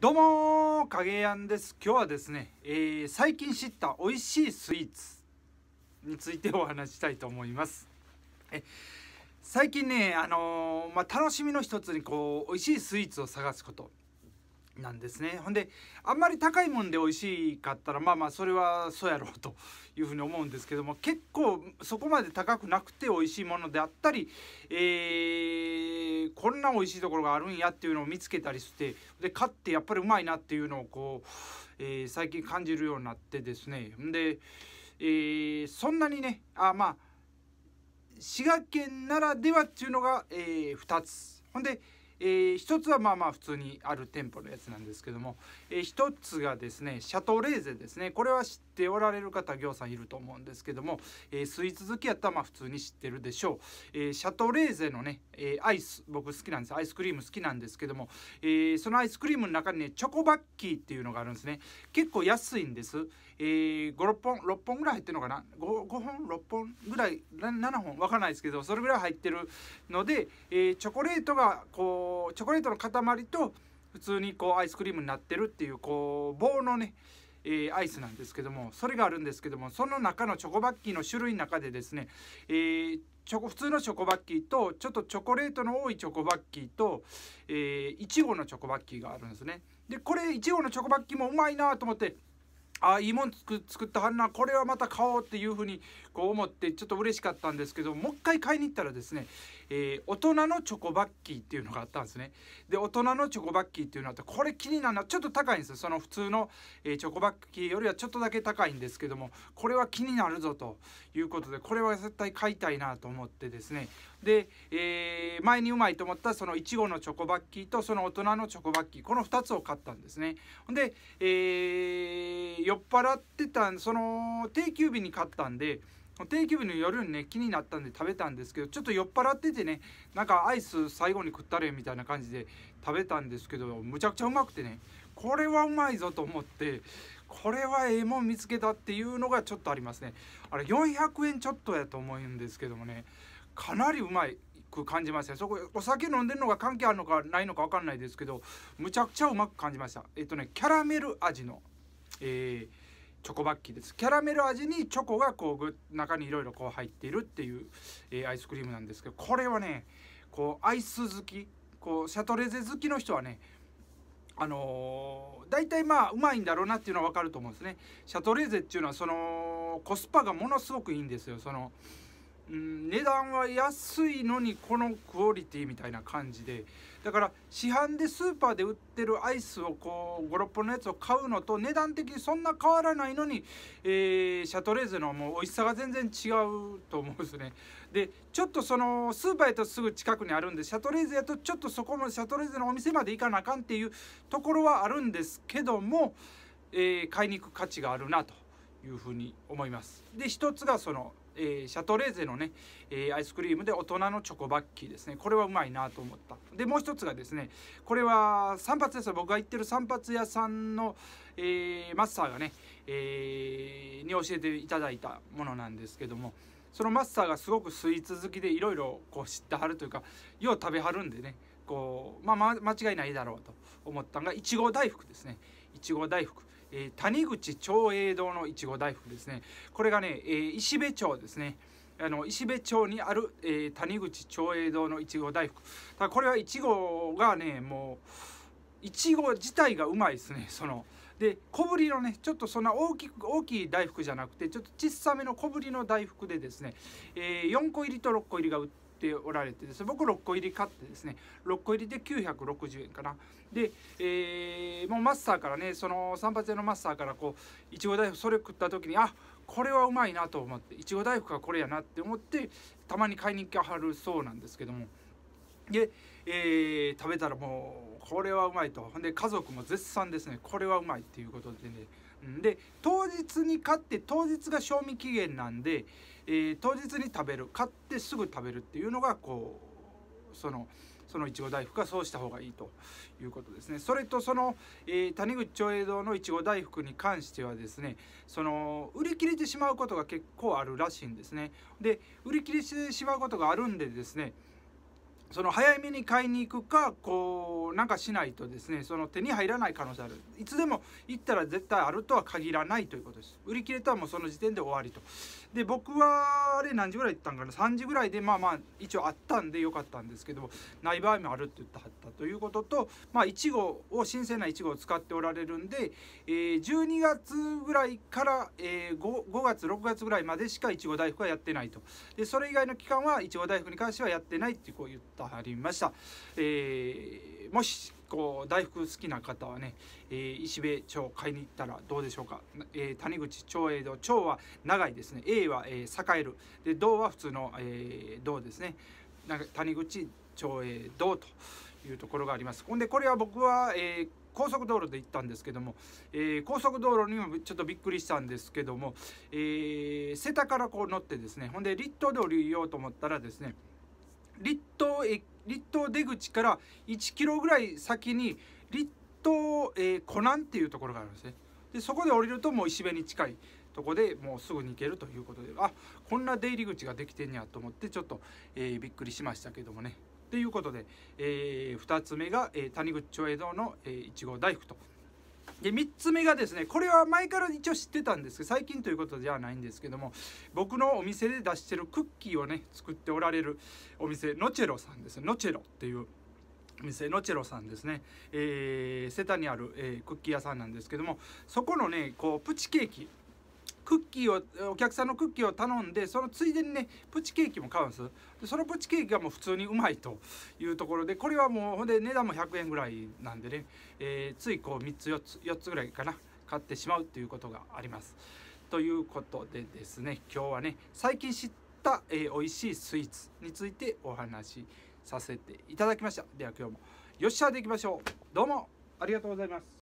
どうも影やんです。今日はですね、えー、最近知った美味しいスイーツについてお話したいと思います。え最近ねあのー、まあ、楽しみの一つにこう美味しいスイーツを探すことなんですね。ほんであんまり高いもんで美味しかったらまあまあそれはそうやろうというふうに思うんですけども結構そこまで高くなくて美味しいものであったり、えー、こんな美味しいところがあるんやっていうのを見つけたりしてで買ってやっぱりうまいなっていうのをこう、えー、最近感じるようになってですね。で、えー、そんなにねあまあ滋賀県ならではっていうのが、えー、2つ。ほんでえー、一つはまあまあ普通にある店舗のやつなんですけども、えー、一つがですねシャトレーゼですね。これは知っておられる方行さんいると思うんですけども、えー、スイーツ好きやったらまあ普通に知ってるでしょう、えー、シャトレーゼのね、えー、アイス僕好きなんです。アイスクリーム好きなんですけども、えー、そのアイスクリームの中にねチョコバッキーっていうのがあるんですね。結構安いんです、えー、56本6本ぐらい入ってるのかな？5, 5本？6本ぐらい？7本？わかんないですけどそれぐらい入ってるので、えー、チョコレートがこうチョコレートの塊と普通にこうアイスクリームになってるっていうこう棒のねえー、アイスなんですけどもそれがあるんですけどもその中のチョコバッキーの種類の中でですね、えー、チョコ普通のチョコバッキーとちょっとチョコレートの多いチョコバッキーとえいちごのチョコバッキーがあるんですね。でこれいちごのチョコバッキーもうまいなと思ってあいいもん作ったはんな。これはまた買おうっていうふうにこう思ってちょっと嬉しかったんですけどもう一回買いに行ったらですね、えー、大人のチョコバッキーっていうのがあったんですね。で大人のチョコバッキーっていうのはこれ気になるのちょっと高いんですよ。その普通の、えー、チョコバッキーよりはちょっとだけ高いんですけどもこれは気になるぞということでこれは絶対買いたいなと思ってですね。で、えー、前にうまいと思ったそのいちごのチョコバッキーとその大人のチョコバッキーこの2つを買ったんですね。で、えー、酔っ払ってたその定休日に買ったんで定休日の夜にね気になったんで食べたんですけどちょっと酔っ払っててねなんかアイス最後に食ったれみたいな感じで食べたんですけどむちゃくちゃうまくてねこれはうまいぞと思ってこれはええもん見つけたっていうのがちょっとありますね。あれ400円ちょっとやと思うんですけどもねかなりうまいく感じましたそこお酒飲んでるのが関係あるのかないのか分かんないですけどむちゃくちゃうまく感じました。えっとねキャラメル味のえーチョコバッキーです。キャラメル味にチョコがこう中にいろいろこう入っているっていう、えー、アイスクリームなんですけどこれはねこうアイス好きこうシャトレーゼ好きの人はねあのー、大体まあうまいんだろうなっていうのは分かると思うんですね。シャトレーゼっていうのはそのコスパがものすごくいいんですよ。そのうん、値段は安いのにこのクオリティみたいな感じで。だから市販でスーパーで売ってるアイスをこう56本のやつを買うのと値段的にそんな変わらないのに、えー、シャトレーゼのもう美味しさが全然違うと思うんですね。でちょっとそのスーパーやとすぐ近くにあるんでシャトレーゼやとちょっとそこもシャトレーゼのお店まで行かなあかんっていうところはあるんですけども、えー、買いに行く価値があるなというふうに思います。で一つがそのえー、シャトレーゼのね、えー、アイスクリームで大人のチョコバッキーですね。これはうまいなと思った。でもう一つがですねこれは散髪屋さん僕が行ってる散髪屋さんの、えー、マスターがね、えに教えていただいたものなんですけどもそのマスターがすごくスイーツ好きでいろいろこう知ってはるというかよう食べはるんでねこう、まあ、間違いないだろうと思ったのがいちご大福ですね。いちご大福。えー、谷口長栄堂のいちご大福ですね。これがね、えー、石部町ですね。あの石部町にある、えー、谷口長栄堂のいちご大福。だこれはいちごがねもういちご自体がうまいですねその。で小ぶりのねちょっとそんな大きく大きい大福じゃなくてちょっと小さめの小ぶりの大福でですね、えー、4個入りと6個入りが売ってておられてですね僕6個入り買ってですね6個入りで960円かな。で、えー、もうマスターからねその散髪屋のマスターからこういちご大福それ食った時にあこれはうまいなと思っていちご大福はこれやなって思ってたまに買いに行きはるそうなんですけども。で、えー、食べたらもうこれはうまいと。ほんで家族も絶賛ですねこれはうまいっていうことでねで当日に買って当日が賞味期限なんで、えー、当日に食べる買ってすぐ食べるっていうのがこうそのそのいちご大福はそうした方がいいということですね。それとその、えー、谷口長栄堂のいちご大福に関してはですねその売り切れてしまうことが結構あるらしいんですね。で売り切れてしまうことがあるんでですねその早めに買いに行くかこうなんかしないとですねその手に入らない可能性ある。いつでも行ったら絶対あるとは限らないということです。売り切れたらもうその時点で終わりと。で僕はあれ何時ぐらい行ったんかな？3時ぐらいでまあまあ一応あったんでよかったんですけどない場合もあるって言ってはったということとまあいちごを新鮮ないちごを使っておられるんで、えー、12月ぐらいから、えー、5, 5月6月ぐらいまでしかいちご大福はやってないと。でそれ以外の期間はいちご大福に関してはやってないってこう言ってはりました、えー、もしこう大福好きな方はね、えー、石部町買いに行ったらどうでしょうか、えー、谷口町営道町は長いですね。A は、えー、栄える。で道は普通の、えー、道ですね。なんか谷口町営道というところがあります。ほんでこれは僕は、えー、高速道路で行ったんですけども、えー、高速道路にもちょっとびっくりしたんですけども、えー、瀬田からこう乗ってですねほんで立東で降りようと思ったらですね立東出口から1キロぐらい先に立東、えー、湖南っていうところがあるんですね。でそこで降りるともう石部に近いとこでもうすぐに行けるということであこんな出入り口ができてんやと思ってちょっと、えー、びっくりしましたけどもね。ということで、えー、2つ目が、えー、谷口町江戸のいちご大福とで3つ目がですねこれは前から一応知ってたんですけど最近ということではないんですけども僕のお店で出してるクッキーをね作っておられるお店ノチェロさんです。ノチェロっていうお店ノチェロさんですね、えー、瀬田にある、えー、クッキー屋さんなんですけどもそこのねこうプチケーキクッキーをお客さんのクッキーを頼んでそのついでにねプチケーキも買うんです。でそのプチケーキがもう普通にうまいというところでこれはもうほんで値段も100円ぐらいなんでね、えー、ついこう3つ4つ4つぐらいかな買ってしまうということがあります。ということでですね今日はね最近知った、えー、美味しいスイーツについてお話しさせていただきました。では今日もよっしゃでいきましょう。どうもありがとうございます。